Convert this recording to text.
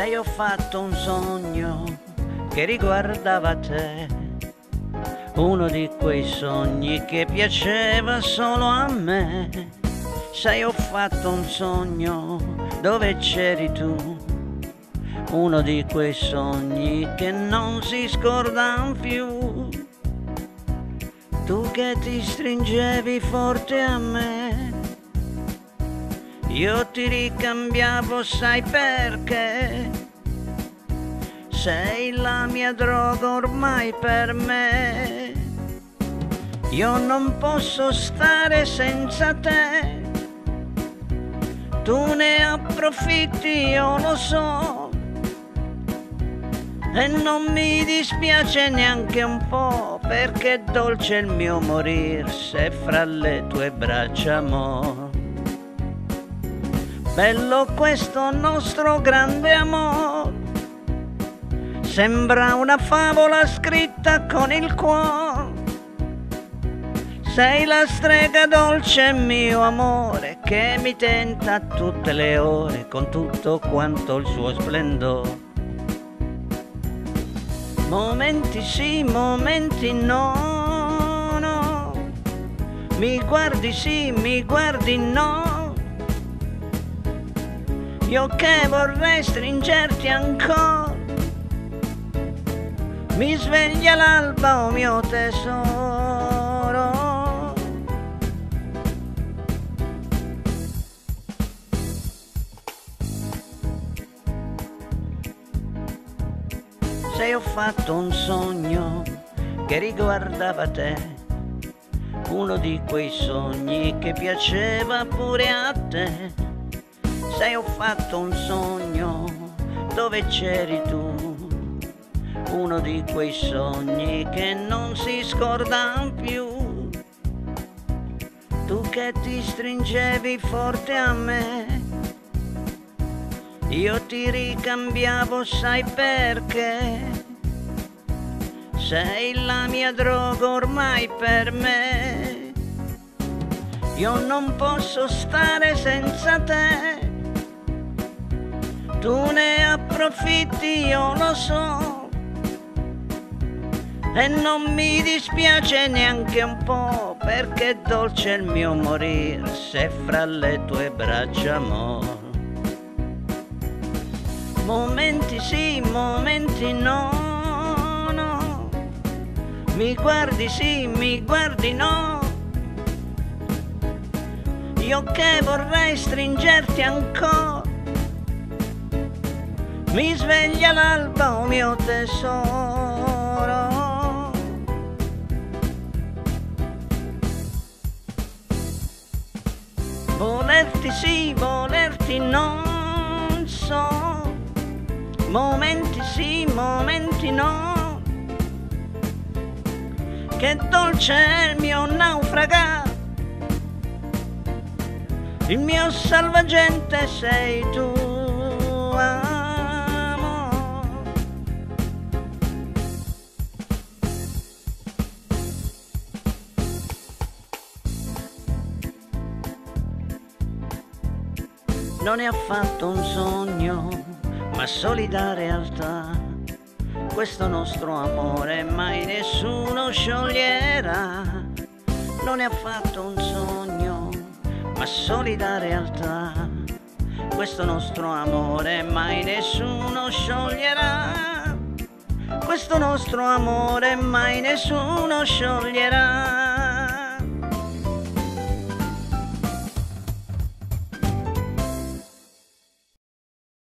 Sai, ho fatto un sogno che riguardava te, uno di quei sogni che piaceva solo a me. Sai, ho fatto un sogno dove c'eri tu, uno di quei sogni che non si scordano più. Tu che ti stringevi forte a me io ti ricambiavo, sai perché? Sei la mia droga ormai per me. Io non posso stare senza te. Tu ne approfitti, io lo so. E non mi dispiace neanche un po', perché è dolce il mio morir se fra le tue braccia amor. Bello questo nostro grande amore, sembra una favola scritta con il cuore. Sei la strega dolce mio amore che mi tenta tutte le ore con tutto quanto il suo splendore. Momenti sì, momenti no, no. Mi guardi sì, mi guardi no io che vorrei stringerti ancora. Mi sveglia l'alba, oh mio tesoro. Se ho fatto un sogno che riguardava te, uno di quei sogni che piaceva pure a te sai ho fatto un sogno dove c'eri tu, uno di quei sogni che non si scordano più. Tu che ti stringevi forte a me, io ti ricambiavo, sai perché? Sei la mia droga ormai per me. Io non posso stare senza te tu ne approfitti, io lo so. E non mi dispiace neanche un po', perché è dolce il mio morir se fra le tue braccia amor. Momenti sì, momenti no, no. Mi guardi sì, mi guardi no. Io che vorrei stringerti ancora mi sveglia l'alba, oh mio tesoro. Volerti sì, volerti non so, momenti sì, momenti no. Che dolce è il mio naufragare, il mio salvagente sei tu. Non è affatto un sogno, ma solida realtà. Questo nostro amore mai nessuno scioglierà. Non è affatto un sogno, ma solida realtà. Questo nostro amore mai nessuno scioglierà. Questo nostro amore mai nessuno scioglierà.